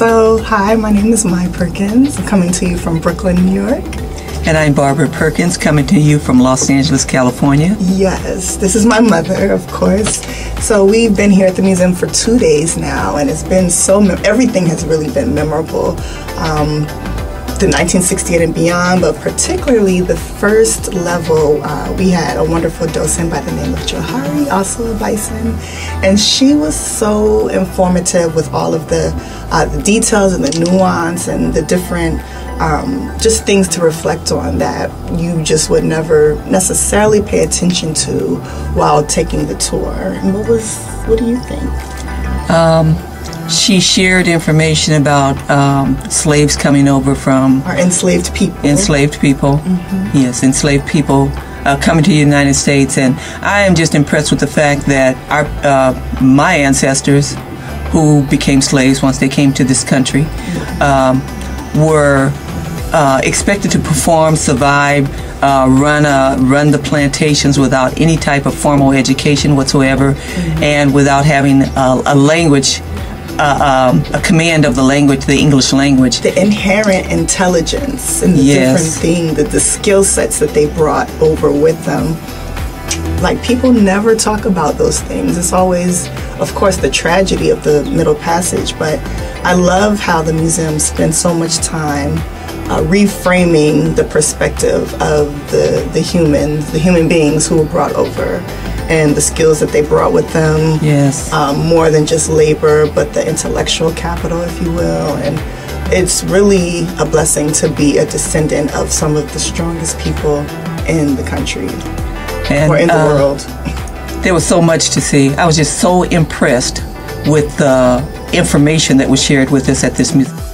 So, hi, my name is Mai Perkins. I'm coming to you from Brooklyn, New York. And I'm Barbara Perkins, coming to you from Los Angeles, California. Yes, this is my mother, of course. So, we've been here at the museum for two days now, and it's been so, everything has really been memorable. Um, the 1968 and beyond, but particularly the first level, uh, we had a wonderful docent by the name of Johari, also a bison, and she was so informative with all of the, uh, the details and the nuance and the different um, just things to reflect on that you just would never necessarily pay attention to while taking the tour. And what was, what do you think? Um, she shared information about um, slaves coming over from our enslaved people. Enslaved people, mm-hmm. yes, enslaved people uh, coming to the United States, and I am just impressed with the fact that our uh, my ancestors, who became slaves once they came to this country, um, were uh, expected to perform, survive, uh, run a, run the plantations without any type of formal education whatsoever, mm-hmm. and without having a, a language uh, um, a command of the language, the English language. The inherent intelligence and the yes. different thing, the, the skill sets that they brought over with them. Like people never talk about those things. It's always, of course, the tragedy of the Middle Passage, but I love how the museum spends so much time uh, reframing the perspective of the, the humans, the human beings who were brought over and the skills that they brought with them. Yes. Um, more than just labor, but the intellectual capital, if you will. And it's really a blessing to be a descendant of some of the strongest people in the country and, or in the uh, world. There was so much to see. I was just so impressed with the information that was shared with us at this museum.